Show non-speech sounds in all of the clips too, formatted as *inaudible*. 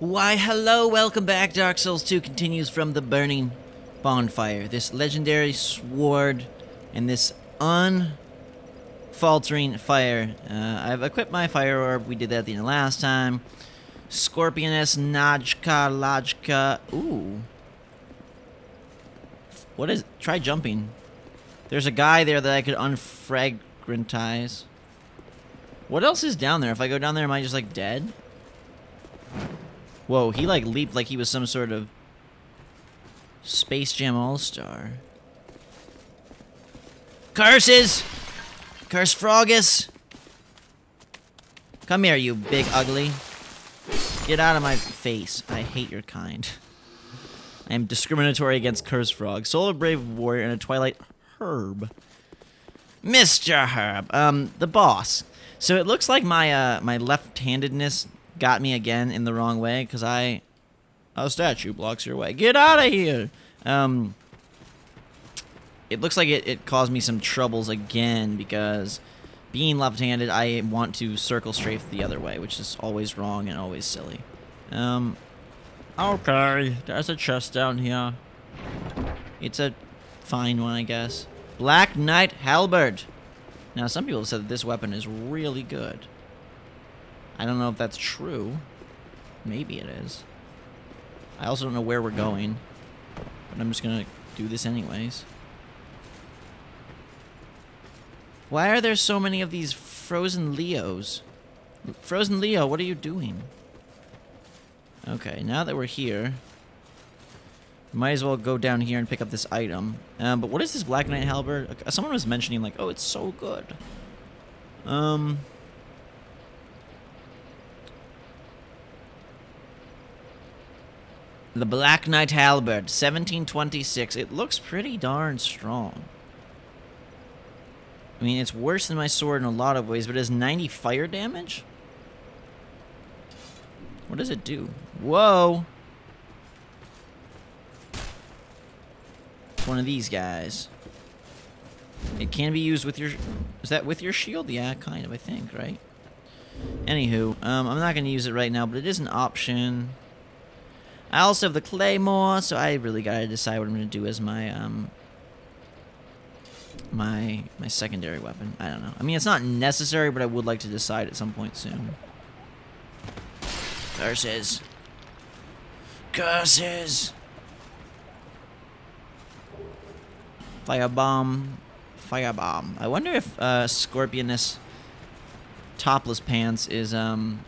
Why, hello, welcome back. Dark Souls 2 continues from the burning bonfire. This legendary sword and this unfaltering fire. Uh, I've equipped my fire orb. We did that the last time. Scorpioness, Najka, Lajka. Ooh. What is. Try jumping. There's a guy there that I could unfragrantize. What else is down there? If I go down there, am I just like dead? Whoa, he like leaped like he was some sort of Space Jam All-Star. Curses! Curse Frogus! Come here, you big ugly. Get out of my face. I hate your kind. I am discriminatory against Curse Frog. Solar Brave Warrior and a Twilight Herb. Mr. Herb. Um, the boss. So it looks like my uh my left-handedness got me again in the wrong way because I a statue blocks your way. Get out of here. Um it looks like it, it caused me some troubles again because being left-handed, I want to circle strafe the other way, which is always wrong and always silly. Um, okay, there's a chest down here. It's a fine one, I guess. Black Knight Halberd. Now, some people have said that this weapon is really good. I don't know if that's true. Maybe it is. I also don't know where we're going. But I'm just gonna do this anyways. Why are there so many of these frozen Leos? Frozen Leo, what are you doing? Okay, now that we're here, might as well go down here and pick up this item. Um, but what is this Black Knight Halberd? Someone was mentioning like, oh, it's so good. Um... The Black Knight Halberd, 1726. It looks pretty darn strong. I mean, it's worse than my sword in a lot of ways, but it has 90 fire damage? What does it do? Whoa! It's one of these guys. It can be used with your... Is that with your shield? Yeah, kind of, I think, right? Anywho, um, I'm not going to use it right now, but it is an option. I also have the Claymore, so I really got to decide what I'm to do as my, um, my my secondary weapon. I don't know. I mean, it's not necessary, but I would like to decide at some point soon. Curses. Curses. Firebomb. Firebomb. I wonder if uh, Scorpioness topless pants is um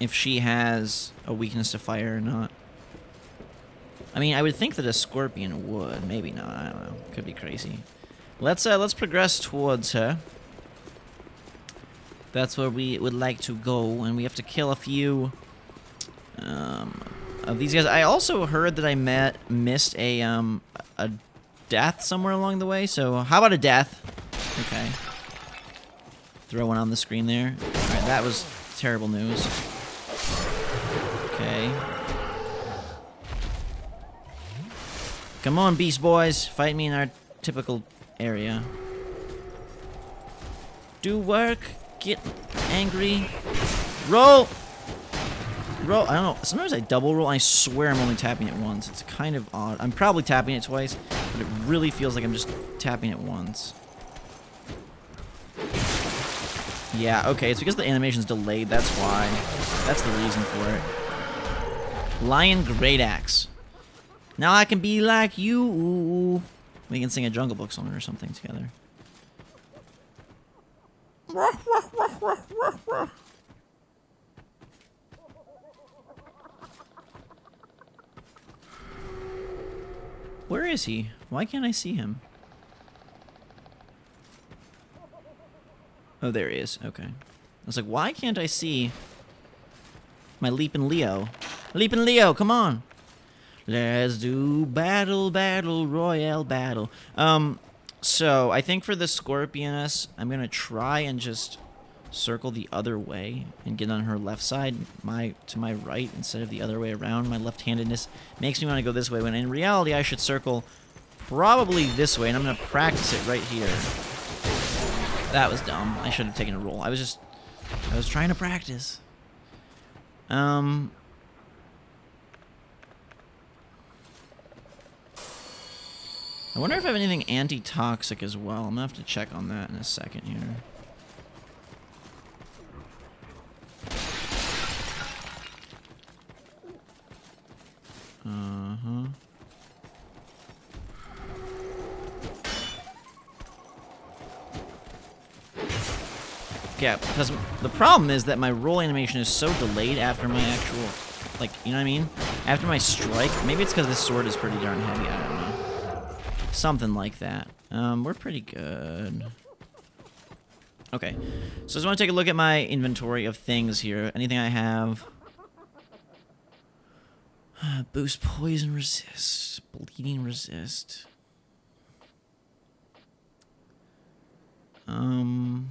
if she has a weakness to fire or not. I mean, I would think that a scorpion would. Maybe not. I don't know. Could be crazy. Let's uh, let's progress towards her. That's where we would like to go, and we have to kill a few um, of these guys. I also heard that I met missed a um a death somewhere along the way. So how about a death? Okay. Throw one on the screen there. All right, that was terrible news. Okay. Come on, Beast Boys. Fight me in our typical area. Do work. Get angry. Roll! Roll. I don't know. Sometimes I double roll. I swear I'm only tapping it once. It's kind of odd. I'm probably tapping it twice, but it really feels like I'm just tapping it once. Yeah, okay. It's because the animation's delayed. That's why. That's the reason for it. Lion Great Axe. Now I can be like you. We can sing a Jungle Book song or something together. Where is he? Why can't I see him? Oh, there he is. Okay. I was like, why can't I see my Leaping Leo? Leaping Leo, come on! Let's do battle, battle, royale battle. Um, so I think for the Scorpioness, I'm gonna try and just circle the other way and get on her left side, my to my right instead of the other way around. My left-handedness makes me want to go this way, when in reality I should circle probably this way, and I'm gonna practice it right here. That was dumb. I should have taken a roll. I was just, I was trying to practice. Um. I wonder if I have anything anti-toxic as well. I'm gonna have to check on that in a second here. Uh-huh. Yeah, because the problem is that my roll animation is so delayed after my actual, like, you know what I mean? After my strike. Maybe it's because this sword is pretty darn heavy. I don't know. Something like that. Um, we're pretty good. Okay. So I just want to take a look at my inventory of things here. Anything I have. *sighs* Boost poison resist. Bleeding resist. Um...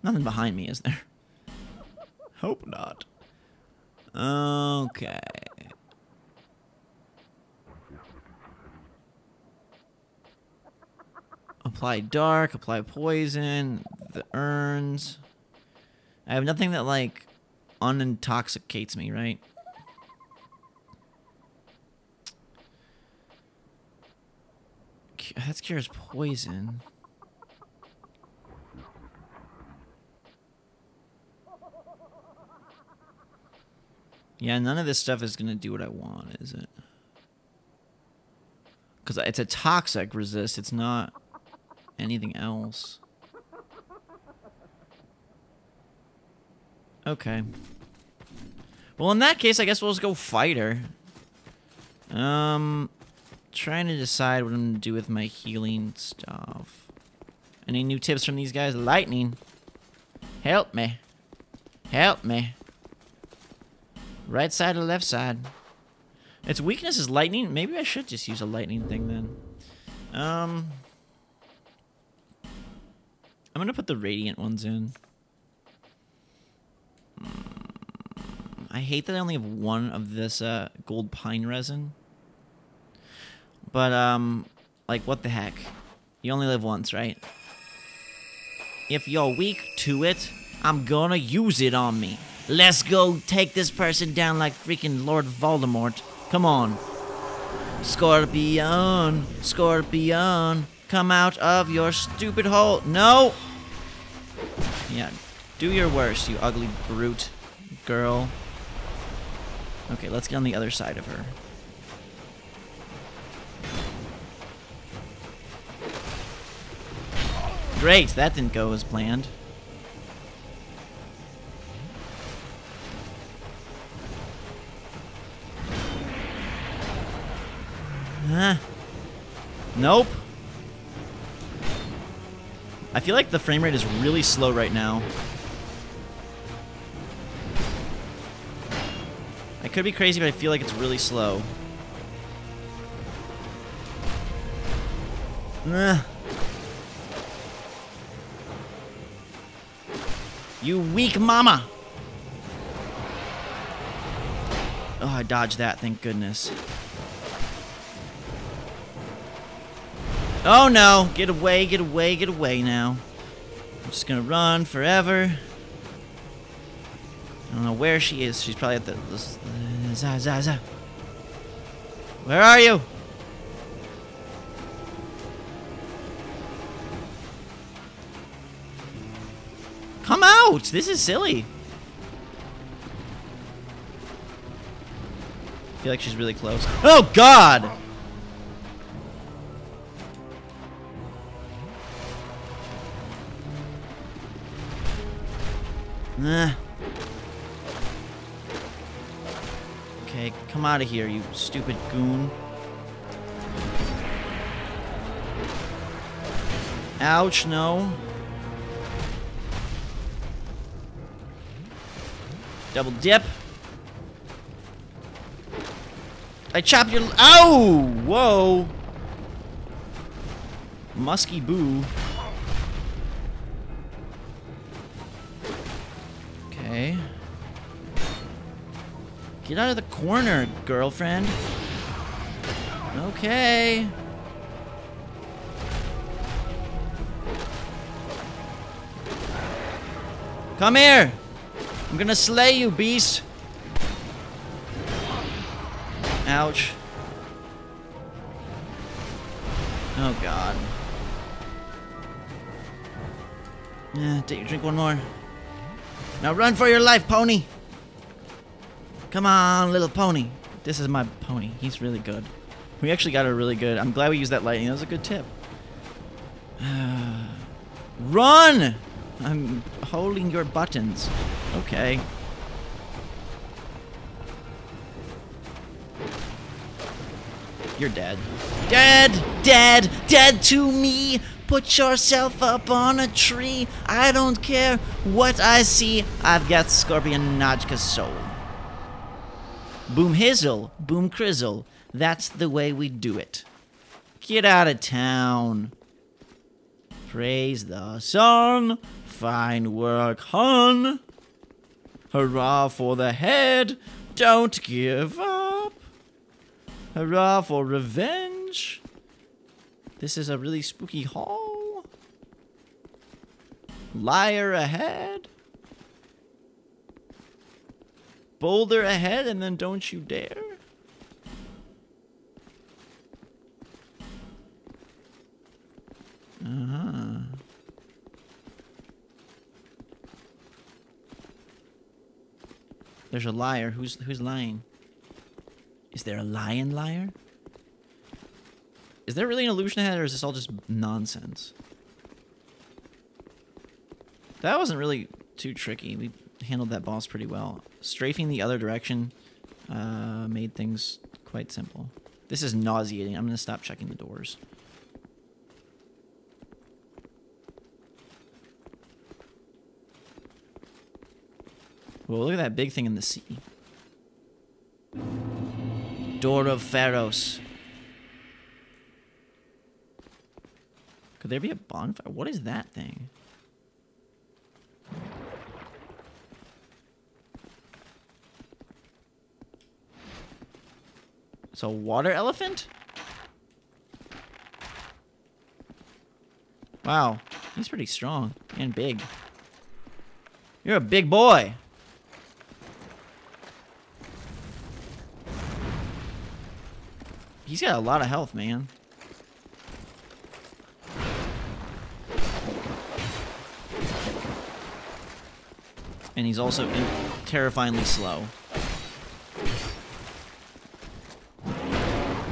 Nothing behind me, is there? *laughs* Hope not. Okay. Apply dark, apply poison, the urns. I have nothing that, like, unintoxicates me, right? That's cures poison. Yeah, none of this stuff is going to do what I want, is it? Because it's a toxic resist. It's not anything else. Okay. Well, in that case, I guess we'll just go fighter. Um, trying to decide what I'm going to do with my healing stuff. Any new tips from these guys? Lightning. Help me. Help me. Right side or left side? Its weakness is lightning. Maybe I should just use a lightning thing then. Um, I'm gonna put the radiant ones in. I hate that I only have one of this uh, gold pine resin. But um, like what the heck? You only live once, right? If you're weak to it, I'm gonna use it on me. Let's go take this person down like freaking Lord Voldemort. Come on. Scorpion, Scorpion, come out of your stupid hole. No! Yeah, do your worst, you ugly brute girl. Okay, let's get on the other side of her. Great, that didn't go as planned. Huh. Nope. I feel like the frame rate is really slow right now. I could be crazy, but I feel like it's really slow. Nah. You weak mama! Oh, I dodged that, thank goodness. Oh no! Get away, get away, get away now. I'm just gonna run forever. I don't know where she is. She's probably at the... Uh, za, za, za. Where are you? Come out! This is silly. I feel like she's really close. Oh, God! Nah. Okay, come out of here, you stupid goon. Ouch, no. Double dip. I chop your... Ow! Whoa! Musky boo. Get out of the corner, girlfriend. Okay. Come here! I'm gonna slay you, beast! Ouch. Oh god. Yeah, take your drink one more. Now run for your life, pony! Come on, little pony. This is my pony. He's really good. We actually got a really good... I'm glad we used that lightning. That was a good tip. *sighs* Run! I'm holding your buttons. Okay. You're dead. Dead! Dead! Dead to me! Put yourself up on a tree. I don't care what I see. I've got Scorpion Najka's soul. Boom hizzle, boom crizzle. That's the way we do it. Get out of town. Praise the sun. Fine work, hun. Hurrah for the head. Don't give up. Hurrah for revenge. This is a really spooky hall. Liar ahead. Boulder ahead and then don't you dare. Uh-huh. There's a liar. Who's who's lying? Is there a lion liar? Is there really an illusion ahead, or is this all just nonsense? That wasn't really too tricky. We handled that boss pretty well. Strafing the other direction uh, made things quite simple. This is nauseating. I'm going to stop checking the doors. Well, look at that big thing in the sea. Door of Pharos. Could there be a bonfire? What is that thing? A water elephant? Wow, he's pretty strong and big. You're a big boy. He's got a lot of health, man. And he's also terrifyingly slow.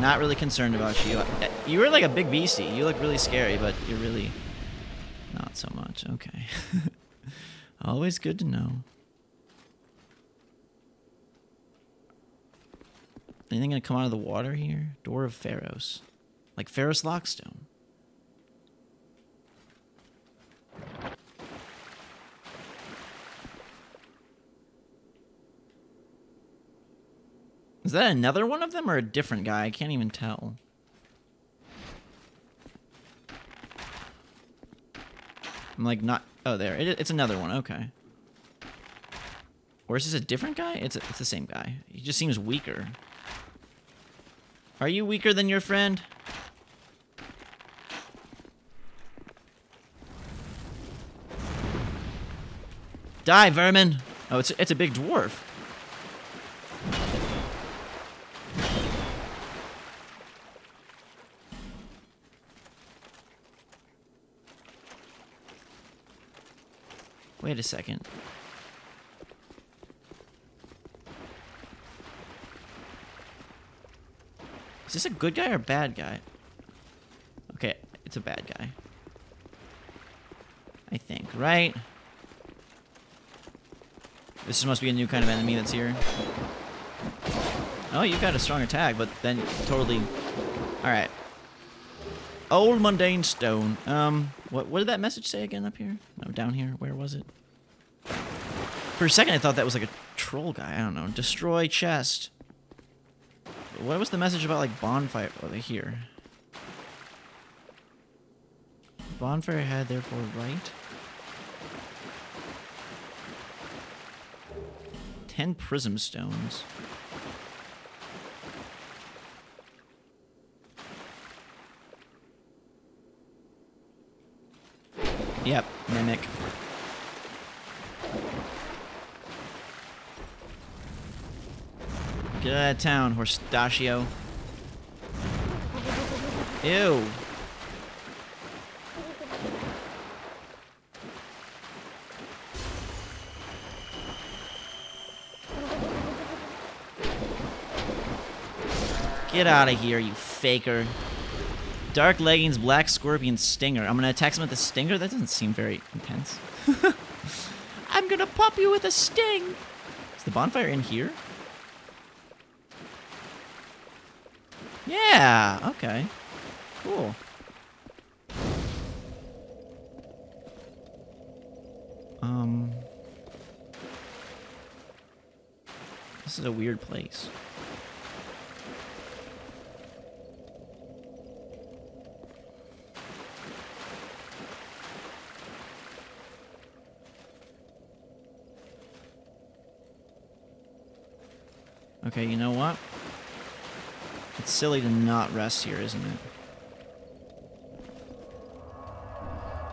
Not really concerned about you. Uh, you were like a big beastie. You look really scary, but you're really not so much. Okay. *laughs* Always good to know. Anything gonna come out of the water here? Door of Pharos. Like Pharos Lockstone. Is that another one of them or a different guy? I can't even tell. I'm like not... Oh, there. It, it's another one. Okay. Or is this a different guy? It's, a, it's the same guy. He just seems weaker. Are you weaker than your friend? Die, vermin! Oh, it's, it's a big dwarf. Wait a second. Is this a good guy or a bad guy? Okay, it's a bad guy. I think, right? This must be a new kind of enemy that's here. Oh, you've got a strong attack, but then totally... Alright. Old mundane stone. Um, what, what did that message say again up here? No, down here. Where was it? For a second, I thought that was like a troll guy. I don't know. Destroy chest. What was the message about like bonfire? Oh, here. Bonfire ahead, therefore right. Ten prism stones. Yep, mimic. Get out of town, Horstachio. Ew. Get out of here, you faker. Dark leggings, black scorpion, stinger. I'm gonna attack him with a stinger? That doesn't seem very intense. *laughs* I'm gonna pop you with a sting! Is the bonfire in here? Yeah, okay. Cool. Um... This is a weird place. Okay, you know what? It's silly to not rest here, isn't it?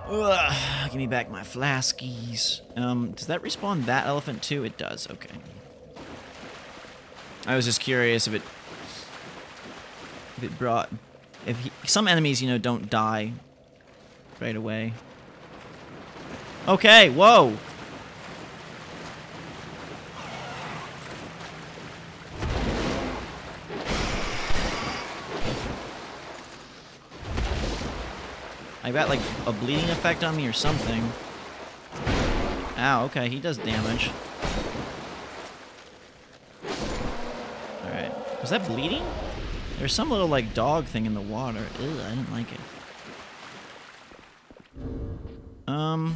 Ugh, give me back my flaskies. Um, does that respawn that elephant too? It does, okay. I was just curious if it... If it brought... If he, some enemies, you know, don't die right away. Okay, whoa! I got like a bleeding effect on me or something. Ow, okay, he does damage. Alright. Was that bleeding? There's some little like dog thing in the water. Ew, I didn't like it. Um...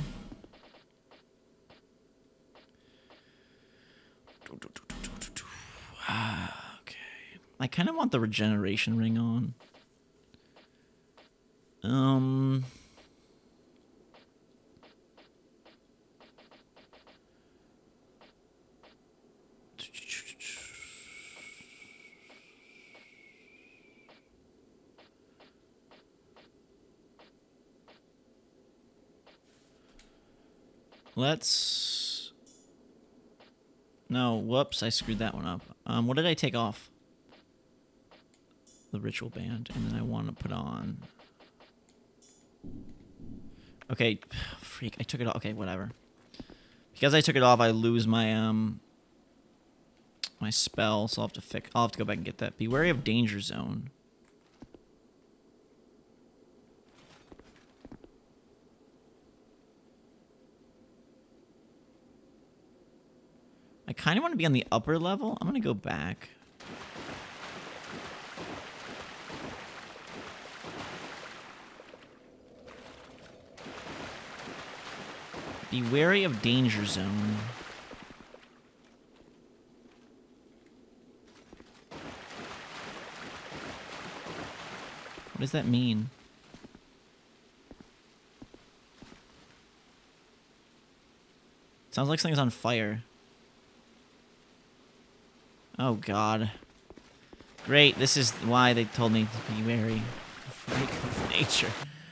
okay. I kind of want the regeneration ring on. Um. Let's... No, whoops, I screwed that one up. Um, what did I take off? The ritual band, and then I want to put on Okay, freak, I took it off. Okay, whatever. Because I took it off, I lose my, um, my spell, so I'll have to fix, I'll have to go back and get that. Be wary of danger zone. I kind of want to be on the upper level. I'm going to go back. Be wary of danger zone. What does that mean? Sounds like something's on fire. Oh god. Great, this is why they told me to be wary of *laughs* nature.